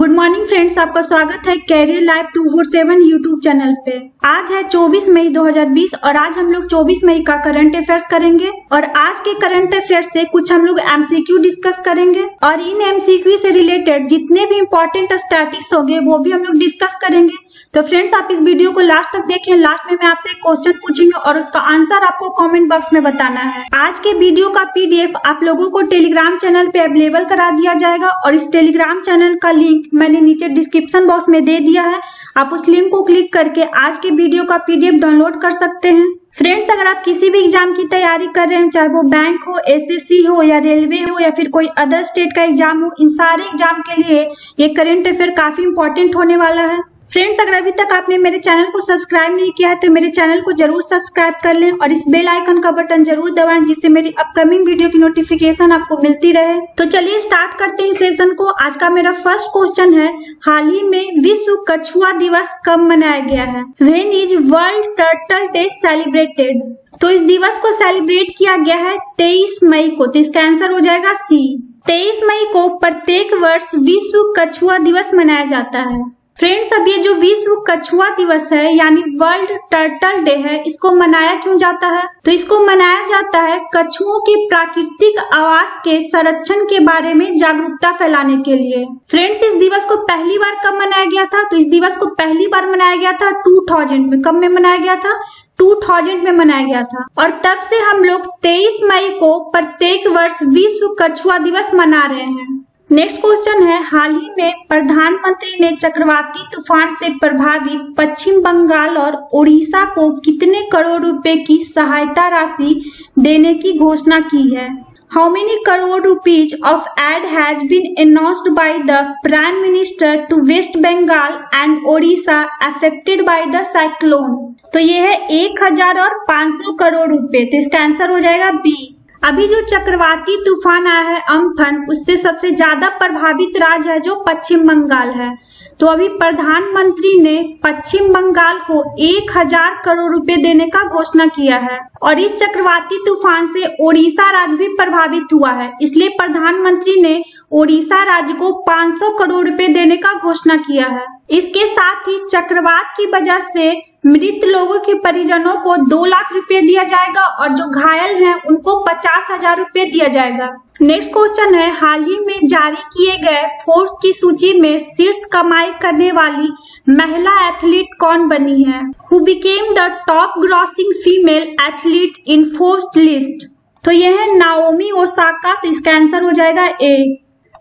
Good morning friends आपका स्वागत है कैरियर लाइव 247 यूट्यूब चैनल पे। आज है 24 मई 2020 और आज हम लोग 24 मई का करंट अफेयर्स करेंगे और आज के करंट अफेयर्स से कुछ हम लोग एमसीक्यू डिस्कस करेंगे और इन एमसीक्यू से रिलेटेड जितने भी इम्पोर्टेंट स्टैटिक्स होंगे, वो भी हम लोग डिस्कस करेंगे। तो फ्रेंड्स आप इस वीडियो को लास्ट तक देखें। लास्ट में मैं आपसे क्वेश्चन पूछेंगे और उसका आंसर आपको कमेंट बॉक्स में बताना है। आज के वीडियो का पीडीएफ आप लोगों को टेलीग्राम चैनल पे अवेलेबल करा दिया जाएगा और इस टेलीग्राम चैनल का लिंक मैंने नीचे डिस्क्रिप्शन बॉक्स में दे दिया है। आप उस लिंक को क्लिक करके आज के वीडियो का पीडीएफ डाउनलोड कर सकते हैं। फ्रेंड्स अगर आप किसी भी एग्ज़ाम की तैयारी कर रहे हैं, चाहे वो बैंक हो एसएससी हो, या रेलवे हो, या फिर कोई अदर स्टेट का एग्ज़ाम हो, इन सारे एग्ज़ाम के लिए ये करेंट अफेयर काफ़ी इंपॉर्टेंट होने वाला है। फ्रेंड्स अगर अभी तक आपने मेरे चैनल को सब्सक्राइब नहीं किया है तो मेरे चैनल को ज़रूर सब्सक्राइब कर लें और इस बेल आइकन का बटन ज़रूर दबाएँ, जिससे मेरी अपकमिंग वीडियो की नोटिफिकेशन आपको मिलती रहे। तो चलिए स्टार्ट करते हैं सेशन को। आज का मेरा फ़र्स्ट क्वेश्चन है, हाल ही में विश्व कछुआ दिवस कब मनाया गया है? When is world turtle day celebrated तो इस दिवस को सेलिब्रेट किया गया है तेईस मई को। तो इसका आंसर हो जाएगा सी तेईस मई को प्रत्येक वर्ष विश्व कछुआ दिवस मनाया जाता है। फ्रेंड्स अब ये जो विश्व कछुआ दिवस है, यानी वर्ल्ड टर्टल डे है, इसको मनाया क्यों जाता है? तो इसको मनाया जाता है कछुओं के प्राकृतिक आवास के संरक्षण के बारे में जागरूकता फैलाने के लिए। फ्रेंड्स इस दिवस को पहली बार कब मनाया गया था? तो इस दिवस को पहली बार मनाया गया था 2000 में। कब में मनाया गया था? 2000 में मनाया गया था। और तब से हम लोग 23 मई को प्रत्येक वर्ष विश्व कछुआ दिवस मना रहे हैं। नेक्स्ट क्वेश्चन है। हाल ही में प्रधानमंत्री ने चक्रवाती तूफ़ान से प्रभावित पश्चिम बंगाल और उड़ीसा को कितने करोड़ रुपए की सहायता राशि देने की घोषणा की है? How many crore rupees of aid has been announced by the prime minister to West Bengal and Odisha affected by the cyclone तो ये है एक हज़ार और पाँच सौ करोड़ रुपए। तो इसका आंसर हो जाएगा बी अभी जो चक्रवाती तूफ़ान आया है, अम्फन, उससे सबसे ज़्यादा प्रभावित राज्य है जो पश्चिम बंगाल है। तो अभी प्रधानमंत्री ने पश्चिम बंगाल को एक हज़ार करोड़ रुपए देने का घोषणा किया है और इस चक्रवाती तूफ़ान से ओडिशा राज्य भी प्रभावित हुआ है। इसलिए प्रधानमंत्री ने ओडिशा राज्य को 500 करोड़ रुपए देने का घोषणा किया है। इसके साथ ही चक्रवात की वजह से मृत लोगों के परिजनों को दो लाख रुपए दिया जाएगा और जो घायल हैं, उनको पचास हज़ार रूपए दिया जाएगा। नेक्स्ट क्वेश्चन है, हाल ही में जारी किए गए फोर्स की सूची में शीर्ष कमाई करने वाली महिला एथलीट कौन बनी है? Who became the top grossing female athlete in Forbes list तो यह है नाओमी ओसाका तो इसका आंसर हो जाएगा ए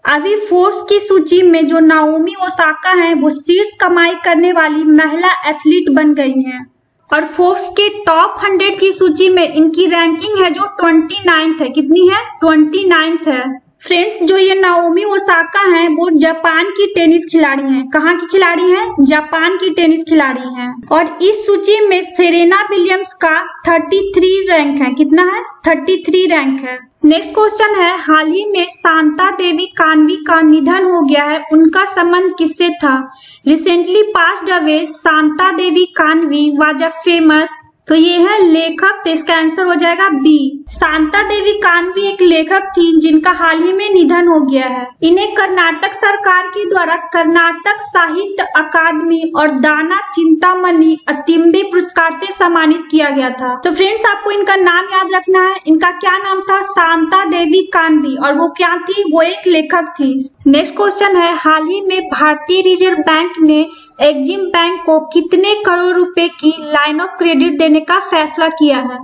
अभी फोर्स की सूची में जो नाओमी ओसाका हैं, वो शीर्ष कमाई करने वाली महिला एथलीट बन गई हैं। और फोर्स के टॉप हंड्रेड की सूची में इनकी रैंकिंग है जो ट्वेंटी नाइन्थ है। कितनी है? ट्वेंटी नाइन्थ है। फ्रेंड्स, जो ये नाओमी ओसाका हैं, वो जापान की टेनिस खिलाड़ी हैं। कहाँ की खिलाड़ी हैं? जापान की टेनिस खिलाड़ी हैं। और इस सूची में सेरेना विलियम्स का 33 रैंक है। कितना है? 33 रैंक है। नेक्स्ट क्वेश्चन है, हाल ही में शांता देवी कानवी का निधन हो गया है, उनका संबंध किससे था? Recently passed away Shanta Devi Kanvi was a famous तो ये है लेखक तो इसका आंसर हो जाएगा बी शांता देवी कानवी एक लेखक थी, जिनका हाल ही में निधन हो गया है। इन्हें कर्नाटक सरकार के द्वारा कर्नाटक साहित्य अकादमी और दाना चिंतामणि अतिम्बे पुरस्कार से सम्मानित किया गया था। तो फ्रेंड्स आपको इनका नाम याद रखना है। इनका क्या नाम था? शांता देवी कानवी। और वो क्या थी? वो एक लेखक थी। नेक्स्ट क्वेश्चन है, हाल ही में भारतीय रिज़र्व बैंक ने एग्जिम बैंक को कितने करोड़ रुपए की लाइन ऑफ़ क्रेडिट देने का फैसला किया है।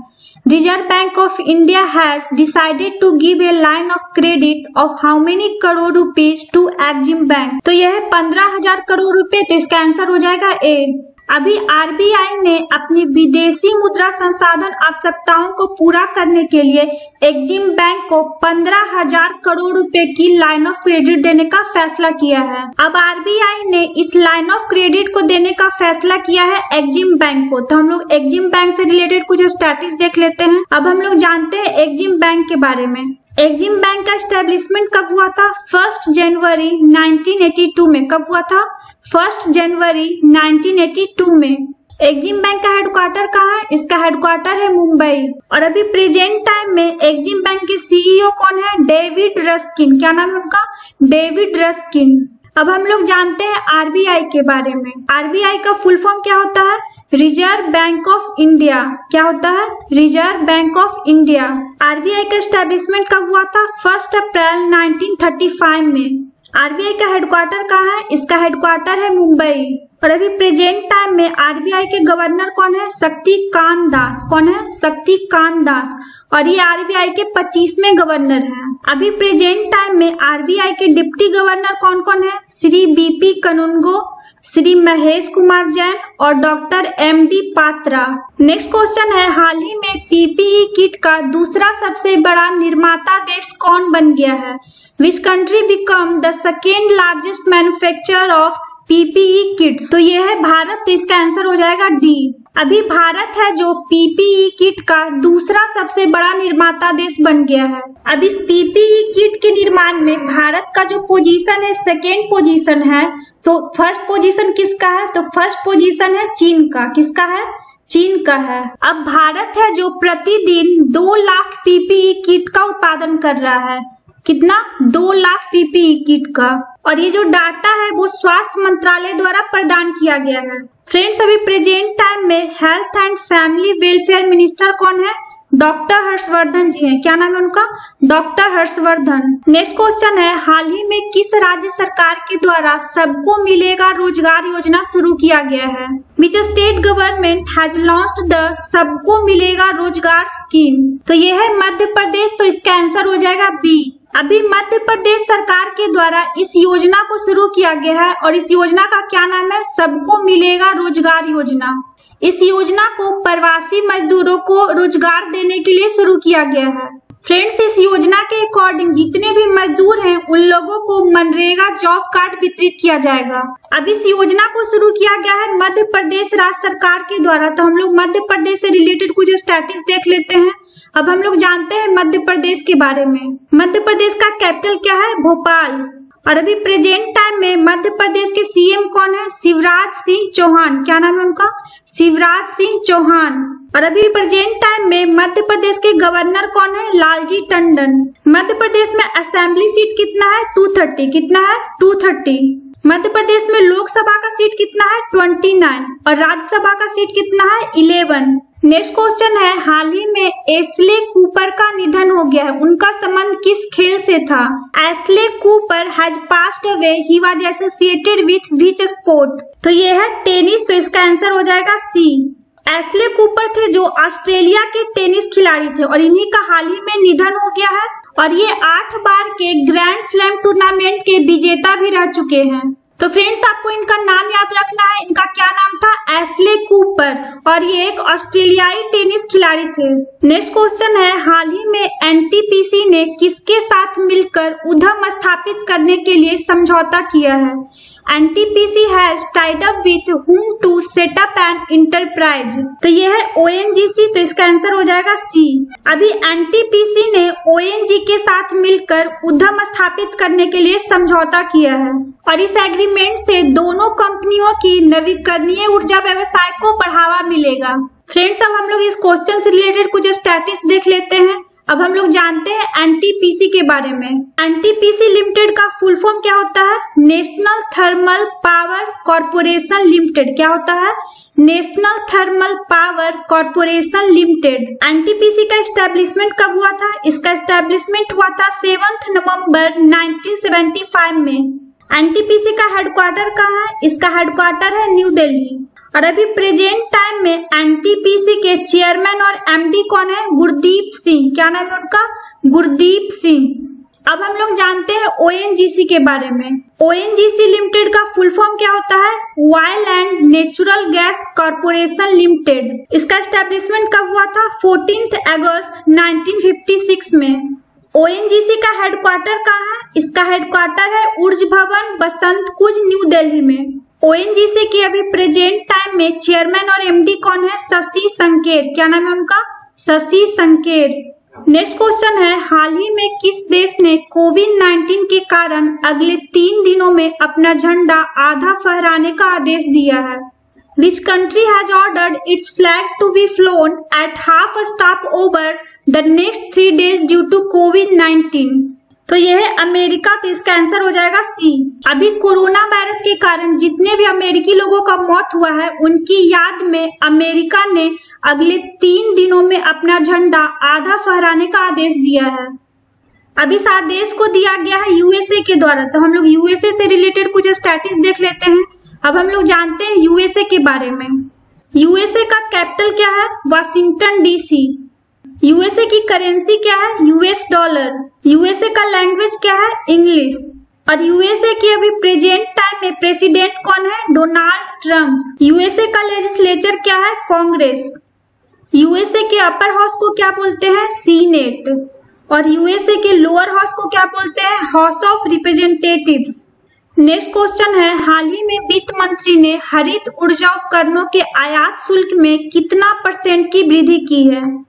Reserve Bank of India has decided to give a line of credit of how many crore rupees to Exim Bank तो यह है पंद्रह हज़ार करोड़ रुपए तो इसका आंसर हो जाएगा ए अभी आरबीआई ने अपनी विदेशी मुद्रा संसाधन आवश्यकताओं को पूरा करने के लिए एक्जिम बैंक को पंद्रह हज़ार करोड़ रुपए की लाइन ऑफ़ क्रेडिट देने का फैसला किया है। अब आरबीआई ने इस लाइन ऑफ़ क्रेडिट को देने का फैसला किया है एक्जिम बैंक को। तो हम लोग एक्जिम बैंक से रिलेटेड कुछ स्टैटिस देख लेते हैं। अब हम लोग जानते हैं एक्जिम बैंक के बारे में। एक्जिम बैंक का स्टेब्लिशमेंट कब हुआ था? फ़र्स्ट जनवरी 1982 में कब हुआ था? फ़र्स्ट जनवरी 1982 में। एग्जिम बैंक का हेडक्वार्टर कहाँ है? इसका हेडक्वार्टर है मुंबई। और अभी प्रेजेंट टाइम में एग्जिम बैंक के सीईओ कौन है? डेविड रस्किन क्या नाम है उनका? डेविड रस्किन अब हम लोग जानते हैं आरबीआई के बारे में। आरबीआई का फुल फॉर्म क्या होता है? रिज़र्व बैंक ऑफ़ इंडिया क्या होता है? Reserve Bank of India RBI का स्टैब्लिशमेंट कब हुआ था? फ़र्स्ट अप्रैल 1935 में। आरबीआई का हेडक्वार्टर कहाँ है? इसका हेडक्वार्टर है मुंबई। और अभी प्रेजेंट टाइम में आरबीआई के गवर्नर कौन है? शक्ति कांत दास। कौन है? शक्ति कांत दास। और ये आरबीआई के पच्चीसवें गवर्नर हैं। अभी प्रेजेंट टाइम में आरबीआई के डिप्टी गवर्नर कौन कौन है? श्री बीपी कनुनगो श्री महेश कुमार जैन और doctor M D Patra. Next question है, हाल ही में पीपीई किट का दूसरा सबसे बड़ा निर्माता देश कौन बन गया है? Which country become the second largest manufacturer of PPE kit. तो ये है भारत तो इसका आंसर हो जाएगा डी। अभी भारत है जो पीपीई किट का दूसरा सबसे बड़ा निर्माता देश बन गया है। अब इस पीपीई किट के निर्माण में भारत का जो पोजीशन है सेकेंड पोजीशन है तो फ़र्स्ट पोजीशन किसका है? तो फ़र्स्ट पोजीशन है चीन का। किसका है? चीन का है। अब भारत है जो प्रतिदिन दो लाख पीपीई किट का उत्पादन कर रहा है। कितना दो लाख पीपीई किट का? और ये जो डाटा है, वो स्वास्थ्य मंत्रालय द्वारा प्रदान किया गया है। फ्रेंड्स, अभी प्रेजेंट टाइम में health and family welfare minister कौन है? डॉक्टर हर्षवर्धन जी हैं। क्या नाम है उनका? डॉक्टर हर्षवर्धन। नेक्स्ट क्वेश्चन है, हाल ही में किस राज्य सरकार के द्वारा सबको मिलेगा रोज़गार योजना शुरू किया गया है? Which state government has launch the सबको मिलेगा रोज़गार स्कीम। तो ये है मध्य प्रदेश तो इसका आंसर हो जाएगा बी। अभी मध्य प्रदेश सरकार के द्वारा इस योजना को शुरू किया गया है और इस योजना का क्या नाम है? सबको मिलेगा रोज़गार योजना। इस योजना को प्रवासी मजदूरों को रोज़गार देने के लिए शुरू किया गया है। फ्रेंड्स इस योजना के अकॉर्डिंग जितने भी मजदूर हैं, उन लोगों को मनरेगा जॉब कार्ड वितरित किया जाएगा। अब इस योजना को शुरू किया गया है मध्य प्रदेश राज्य सरकार के द्वारा। तो हम लोग मध्य प्रदेश से रिलेटेड कुछ स्टैटिस देख लेते हैं। अब हम लोग जानते हैं मध्य प्रदेश के बारे में। मध्य प्रदेश का कैपिटल क्या है? भोपाल। और अभी प्रेजेंट टाइम में मध्य प्रदेश के सीएम कौन है? शिवराज सिंह चौहान। क्या नाम है उनका? शिवराज सिंह चौहान। और अभी प्रेजेंट टाइम में मध्य प्रदेश के गवर्नर कौन है? लालजी टंडन। मध्य प्रदेश में असेंबली सीट कितना है? 230 कितना है? 230 मध्य प्रदेश में लोकसभा का सीट कितना है? 29 और राज्यसभा का सीट कितना है? 11 नेक्स्ट क्वेश्चन है, हाल ही में एस्ले कूपर का निधन हो गया है। उनका संबंध किस खेल से था? Ashley Cooper has passed away he was associated with which sport तो ये है टेनिस तो इसका आंसर हो जाएगा सी। एस्ले कूपर थे जो ऑस्ट्रेलिया के टेनिस खिलाड़ी थे और इन्हीं का हाल ही में निधन हो गया है और ये आठ बार के ग्रैंड स्लैम टूर्नामेंट के विजेता भी रह चुके हैं। तो फ्रेंड्स, आपको इनका नाम याद रखना है। इनका क्या नाम था? एस्ले कूपर और ये एक ऑस्ट्रेलियाई टेनिस खिलाड़ी थे। नेक्स्ट क्वेश्चन है, हाल ही में एनटीपीसी ने किसके साथ मिलकर उधम स्थापित करने के लिए समझौता किया है? NTPC has tied up with whom to set up an enterprise तो ये है ओएनजीसी तो इसका आंसर हो जाएगा सी अभी एनटीपीसी ने ओएनजी के साथ मिलकर उद्यम स्थापित करने के लिए समझौता किया है। और इस एग्रीमेंट से दोनों कंपनियों की नवीकरणीय ऊर्जा व्यवसाय को बढ़ावा मिलेगा। फ्रेंड्स अब हम लोग इस क्वेश्चन से रिलेटेड कुछ स्टैटिस देख लेते हैं। अब हम लोग जानते हैं एनटीपीसी के बारे में। एनटीपीसी लिमिटेड का फुल फॉर्म क्या होता है? National thermal power corporation limited क्या होता है? National thermal power corporation limited NTPC का स्टैब्लिशमेंट कब हुआ था? इसका स्टैब्लिशमेंट हुआ था सेवंथ नवंबर 1975 में। एनटीपीसी का हेडक्वार्टर कहाँ है? इसका हेडक्वार्टर है न्यू दिल्ली और अभी प्रेजेंट टाइम में एनटीपीसी के चेयरमैन और एमडी कौन है? गुरदीप सिंह। क्या नाम है उनका? गुरदीप सिंह। अब हम लोग जानते हैं ओएनजीसी के बारे में। ओएनजीसी लिमिटेड का फुल फॉर्म क्या होता है? Wild and natural gas corporation limited इसका स्टैब्लिशमेंट कब हुआ था? फोर्टीन अगस्त 1956 में। ओएनजीसी का हेडक्वार्टर कहाँ है? इसका हेडक्वार्टर है ऊर्ज भवन बसंत कुज न्यू दिल्ली में। ओएनजीसी की अभी प्रेजेंट टाइम में चेयरमैन और एमडी कौन है? शशि संकेर क्या नाम है उनका? शशि संकेर नेक्स्ट क्वेश्चन है, हाल ही में किस देश ने कोविड 19 के कारण अगले तीन दिनों में अपना झंडा आधा फहराने का आदेश दिया है? Which country has ordered its flag to be flown at half stop over the next three days due to COVID 19 तो यह अमेरिका तो इसका आंसर हो जाएगा सी अभी कोरोना वायरस के कारण जितने भी अमेरिकी लोगों का मौत हुआ है, उनकी याद में अमेरिका ने अगले तीन दिनों में अपना झंडा आधा फहराने का आदेश दिया है। अब इस आदेश को दिया गया है यूएसए के द्वारा। तो हम लोग यूएसए से रिलेटेड कुछ स्टैटिस देख लेते हैं। अब हम लोग जानते हैं यूएसए के बारे में। यूएसए का कैपिटल क्या है? वाशिंगटन डीसी यूएसए की करेंसी क्या है? US dollar. यूएसए का लैंग्वेज क्या है? इंग्लिश। और यूएसए की अभी प्रेजेंट टाइम में प्रेसिडेंट कौन है? Donald Trump. यूएसए का लेजिस्लेचर क्या है? कांग्रेस। यूएसए के अपर हाउस को क्या बोलते हैं? सीनेट। और यूएसए के लोअर हाउस को क्या बोलते हैं? House of Representatives. Next question है, हाल ही में वित्त मंत्री ने हरित ऊर्जा उपकरणों के आयात शुल्क में कितना परसेंट की वृद्धि की है?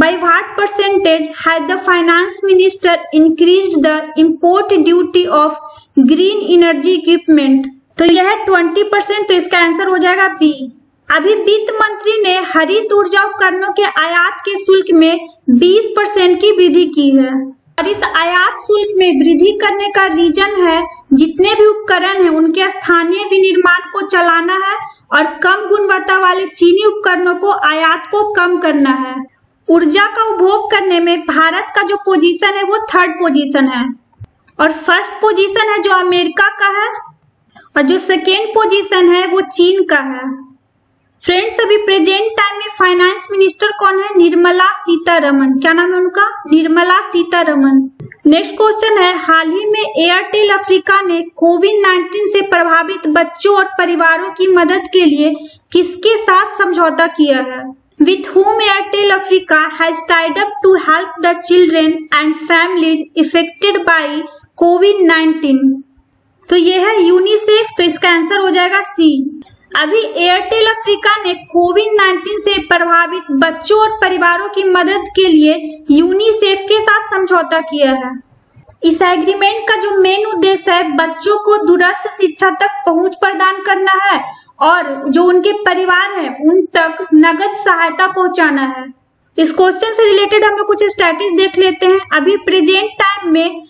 By what percentage had the finance minister increased the import duty of green energy equipment? तो यह 20 परसेंट तो इसका आंसर हो जाएगा बी अभी वित्त मंत्री ने हरित ऊर्जा उपकरणों के आयात के शुल्क में 20 परसेंट की वृद्धि की है। और इस आयात शुल्क में वृद्धि करने का रीजन है, जितने भी उपकरण हैं, उनके स्थानीय विनिर्माण को चलाना है और कम गुणवत्ता वाले चीनी उपकरणों को आयात को कम करना है। ऊर्जा का उपभोग करने में भारत का जो पोजीशन है, वो थर्ड पोजीशन है। और फ़र्स्ट पोजीशन है जो अमेरिका का है, और जो सेकेंड पोजीशन है, वो चीन का है। फ्रेंड्स अभी प्रेजेंट टाइम में फाइनेंस मिनिस्टर कौन है? निर्मला सीतारमन क्या नाम है उनका? निर्मला सीतारमन नेक्स्ट क्वेश्चन है, हाल ही में एयरटेल अफ्रीका ने कोविड 19 से प्रभावित बच्चों और परिवारों की मदद के लिए किसके साथ समझौता किया है? With whom Airtel Africa has tied up to help the children and families affected by COVID-19. तो ये है यूनिसेफ तो इसका आंसर हो जाएगा सी अभी एयरटेल अफ्रीका ने कोविड 19 से प्रभावित बच्चों और परिवारों की मदद के लिए यूनिसेफ के साथ समझौता किया है इस एग्रीमेंट का जो मेन उद्देश्य है, बच्चों को दूरस्थ शिक्षा तक पहुँच प्रदान करना है और जो उनके परिवार है, उन तक नगद सहायता पहुंचाना है। इस क्वेश्चन से रिलेटेड हम लोग कुछ स्टैटिस देख लेते हैं। अभी प्रेजेंट टाइम में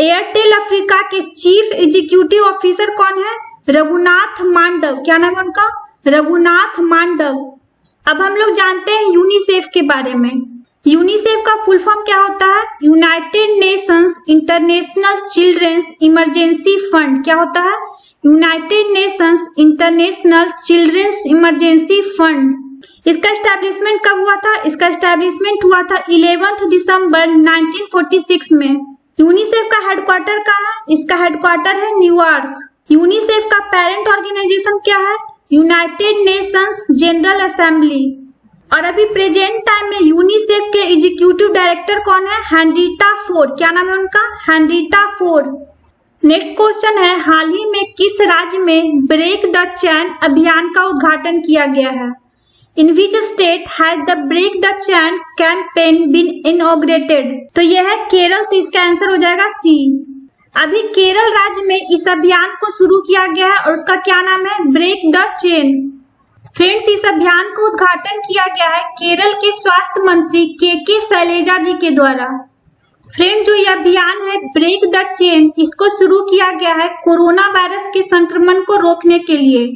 एयरटेल अफ्रीका के चीफ एग्जीक्यूटिव ऑफिसर कौन है? रघुनाथ मांडव। क्या नाम है उनका? रघुनाथ मांडव। अब हम लोग जानते हैं यूनिसेफ के बारे में। यूनिसेफ का फुल फॉर्म क्या होता है? United Nations International Children's Emergency Fund क्या होता है? United Nations International Children's Emergency Fund. इसका स्टैब्लिशमेंट कब हुआ था? इसका स्टैब्लिशमेंट हुआ था इलेवेंथ दिसंबर 1946 में। यूनिसेफ का हेडक्वार्टर कहाँ है? इसका हेडक्वार्टर है न्यूयॉर्क यूनिसेफ का पेरेंट ऑर्गेनाइजेशन क्या है? United Nations General Assembly. और अभी प्रेजेंट टाइम में यूनिसेफ के एग्जीक्यूटिव डायरेक्टर कौन है? हैंड्रीटा फोर क्या नाम है उनका? हैंड्रीटा फोर नेक्स्ट क्वेश्चन है, हाल ही में किस राज्य में ब्रेक द चैन अभियान का उद्घाटन किया गया है? In which state has the break the chain campaign been inaugurated? तो यह है केरल तो इसका आंसर हो जाएगा सी। अभी केरल राज्य में इस अभियान को शुरू किया गया है और उसका क्या नाम है? Break the chain. फ्रेंड्स इस अभियान का उद्घाटन किया गया है केरल के स्वास्थ्य मंत्री के के शैलेजा जी के द्वारा। फ्रेंड, जो ये अभियान है ब्रेक द चेन इसको शुरू किया गया है कोरोना वायरस के संक्रमण को रोकने के लिए।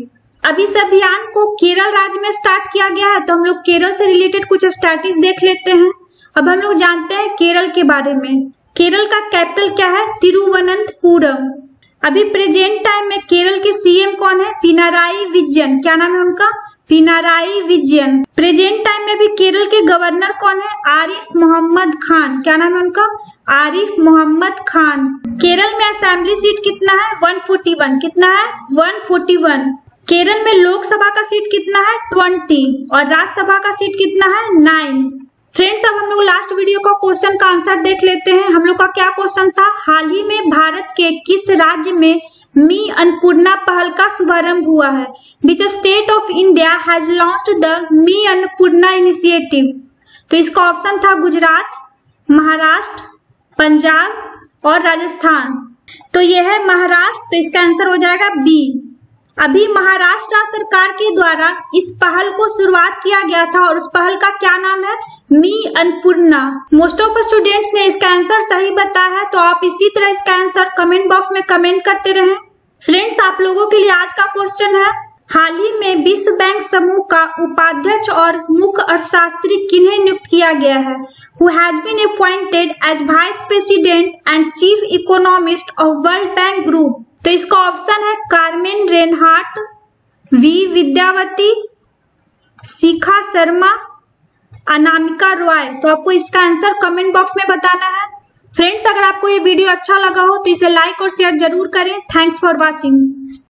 अब इस अभियान को केरल राज्य में स्टार्ट किया गया है तो हम लोग केरल से रिलेटेड कुछ स्टैटिस देख लेते हैं। अब हम लोग जानते हैं केरल के बारे में। केरल का कैपिटल क्या है? तिरुवनंतपुरम। अभी प्रेजेंट टाइम में केरल के सीएम कौन है? पिनाराई विजयन। क्या नाम है उनका? पिनाराई विजयन। प्रेजेंट टाइम में भी केरल के गवर्नर कौन है? आरिफ मोहम्मद खान। क्या नाम है उनका? आरिफ मोहम्मद खान। केरल में असेंबली सीट कितना है? 141 कितना है? 141 केरल में लोकसभा का सीट कितना है? 20 और राज्यसभा का सीट कितना है? 9 फ्रेंड्स, अब हम लोग लास्ट वीडियो का क्वेश्चन का आंसर देख लेते हैं। हम लोग का क्या क्वेश्चन था? हाल ही में भारत के किस राज्य में मी अन्नपूर्णा पहल का शुभारंभ हुआ है। Which state of India has launch the Mee Annapurna initiative तो इसका ऑप्शन था गुजरात, महाराष्ट्र, पंजाब और राजस्थान। तो यह है महाराष्ट्र तो इसका आंसर हो जाएगा बी अभी महाराष्ट्र सरकार के द्वारा इस पहल को शुरुआत किया गया था और उस पहल का क्या नाम है? Mee Annapurna. Most of students ने इसका आंसर सही बताया है तो आप इसी तरह इसका आंसर कमेंट बॉक्स में कमेंट करते रहें। फ्रेंड्स आप लोगों के लिए आज का क्वेश्चन है, हाल ही में विश्व बैंक समूह का उपाध्यक्ष और मुख्य अर्थशास्त्री किन्हें नियुक्त किया गया है? Who has been appointed as vice president and chief economist of World Bank group तो इसका ऑप्शन है Carmen Reinhart V Vidyavathi Shikha Sharma Anamika Roy तो आपको इसका आंसर कमेंट बॉक्स में बताना है। फ्रेंड्स अगर आपको ये वीडियो अच्छा लगा हो तो इसे लाइक और शेयर ज़रूर करें। Thanks for watching